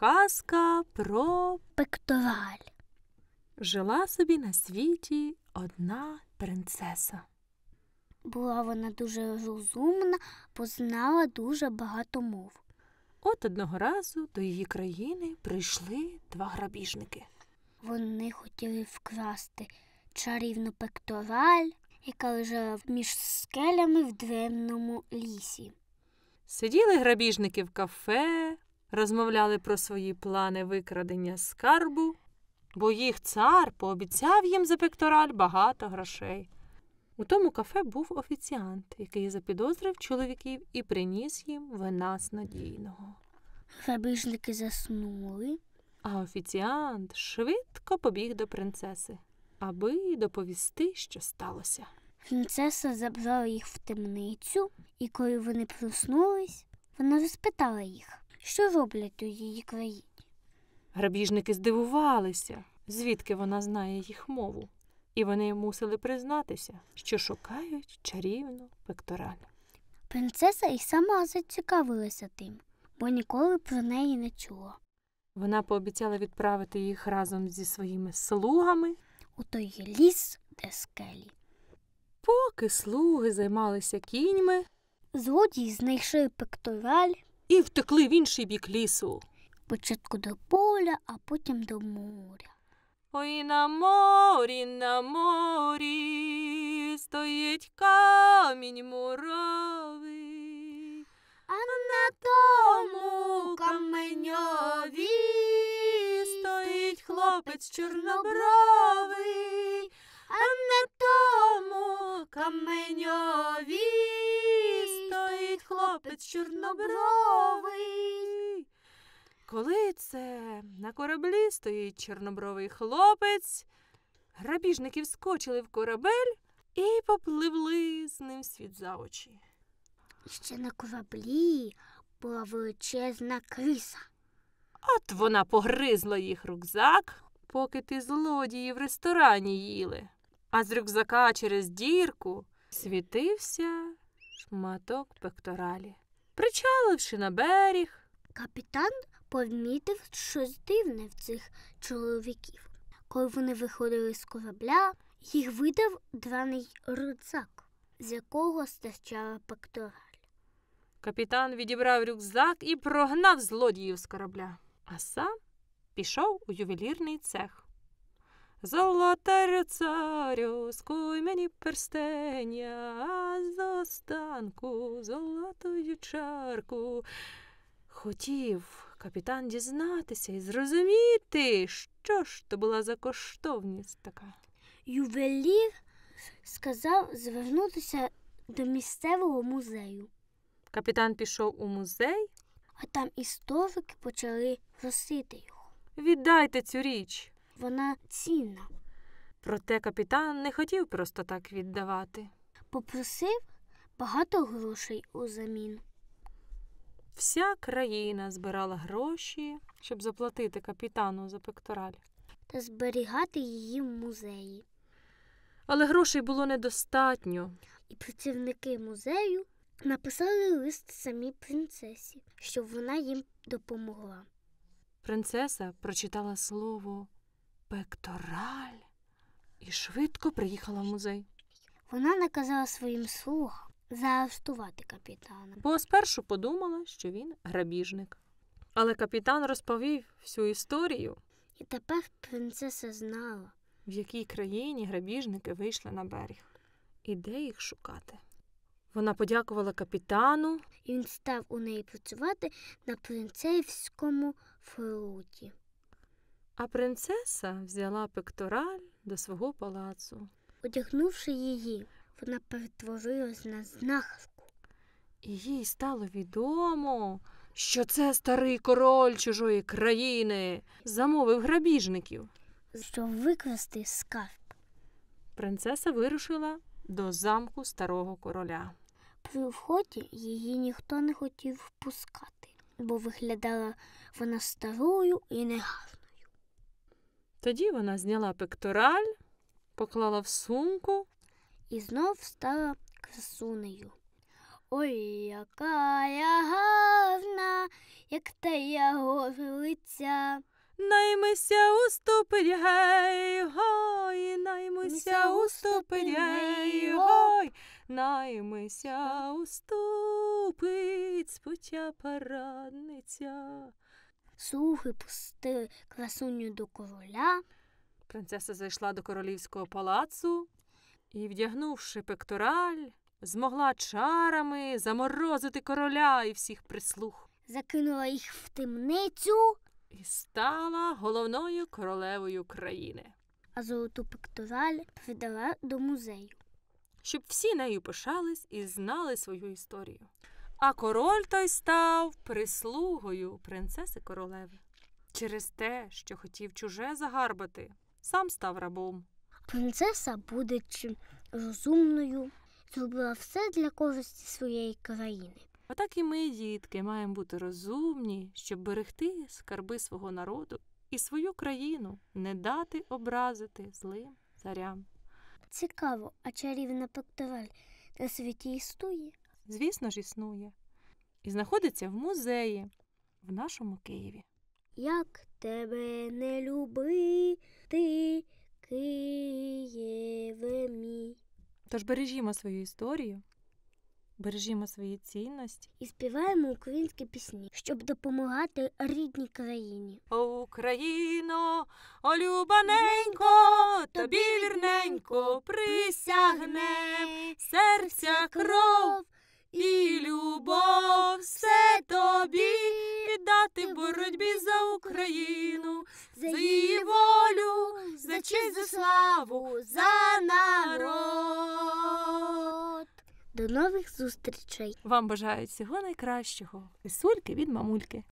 Казка про Пектораль. жила собі на світі одна принцеса. Була вона дуже розумна, бо знала дуже багато мов. От одного разу до її країни прийшли два грабіжники. Вони хотіли вкрасти чарівну пектораль, яка лежала між скелями в древному лісі. Сиділи грабіжники в кафе, розмовляли про свої плани викрадення скарбу, бо їх цар пообіцяв їм за пектораль багато грошей. У тому кафе був офіціант, який запідозрив чоловіків і приніс їм вина снодійного. Грабіжники заснули. А офіціант швидко побіг до принцеси, аби доповісти, що сталося. Принцеса забрала їх в темницю, і коли вони проснулись, вона розпитала їх, що роблять у її країні. Грабіжники здивувалися, звідки вона знає їх мову, і вони мусили признатися, що шукають чарівну пектораль. Принцеса і сама зацікавилася тим, бо ніколи про неї не чула. Вона пообіцяла відправити їх разом зі своїми слугами, У той ліс, де скелі. поки слуги займалися кіньми Злодії знайшли пектораль і втекли в інший бік лісу. спочатку до поля, а потім до моря. Ой на морі, на морі стоїть камінь муровий. А на тому каменьові стоїть хлопець чорнобровий, а на тому каменьові чорнобровий. Коли це на кораблі стоїть чорнобровий хлопець, грабіжники вскочили в корабель і попливли з ним світ за очі. Ще на кораблі була величезна криса. От вона погризла їх рюкзак, поки ти злодії в ресторані їли. А з рюкзака через дірку світився шматок пекторалі. Причаливши на берег, Капітан помітив щось дивне в цих чоловіків. Коли вони виходили з корабля, їх видав драний рюкзак, з якого стирчала пектораль. капітан відібрав рюкзак і прогнав злодіїв з корабля, а сам пішов у ювелірний цех. Золотарю царю, скуй мені перстеня, а з останку золотою чарку. Хотів капітан дізнатися і зрозуміти, що ж то була за коштовність така. Ювелір сказав звернутися до місцевого музею, Капітан пішов у музей. а там історики почали просити його. Віддайте цю річ. Вона цінна. Проте капітан не хотів просто так віддавати. Попросив багато грошей у замін. Вся країна збирала гроші, щоб заплатити капітану за пектораль. та зберігати її в музеї. Але грошей було недостатньо. І працівники музею написали лист самій принцесі, щоб вона їм допомогла. Принцеса прочитала слово пектораль і швидко приїхала в музей. Вона наказала своїм слугам заарештувати капітана. Бо спершу подумала, що він грабіжник. Але капітан розповів всю історію, І тепер принцеса знала, в якій країні грабіжники вийшли на берег, і де їх шукати. Вона подякувала капітану і він став у неї працювати на принцесському флоті. А принцеса взяла пектораль до свого палацу, Одягнувши її, вона перетворилась на знахарку. і їй стало відомо, що це старий король чужої країни замовив грабіжників. щоб викрасти скарб. Принцеса вирушила до замку старого короля. При вході її ніхто не хотів впускати, бо виглядала вона старою і негарною. Тоді вона зняла пектораль, поклала в сумку і знов стала красунею. Ой, яка я гарна, як та я горлиця. Наймися у ступить, гей, гой, наймися у ступить, гей, гой, наймися у ступить, спутя парадниця. Слуги пустили красуню до короля. Принцеса зайшла до королівського палацу і, вдягнувши пектораль, змогла чарами заморозити короля і всіх прислуг. закинула їх в темницю, І стала головною королевою країни, а золоту пектораль передала до музею. щоб всі нею пишались і знали свою історію. А король той став прислугою принцеси королеви. Через те, що хотів чуже загарбати, сам став рабом. Принцеса, будучи розумною, зробила все для користі своєї країни. Отак і ми, дітки, маємо бути розумні, щоб берегти скарби свого народу і свою країну, не дати образити злим царям. Цікаво, а чарівна пектораль на світі існує? Звісно ж, існує. І знаходиться в музеї в нашому Києві. Як тебе не любити, Києве мій. Тож бережімо свою історію, бережімо свої цінності. І співаємо українські пісні, щоб допомагати рідній країні. О, Україно, о, любаненько, тобі вірненько присягне серця кров і любов, все тобі віддати в боротьбі за Україну, за її волю, за честь, за славу, за народ. До нових зустрічей! Вам бажають всього найкращого. Писульки від мамульки.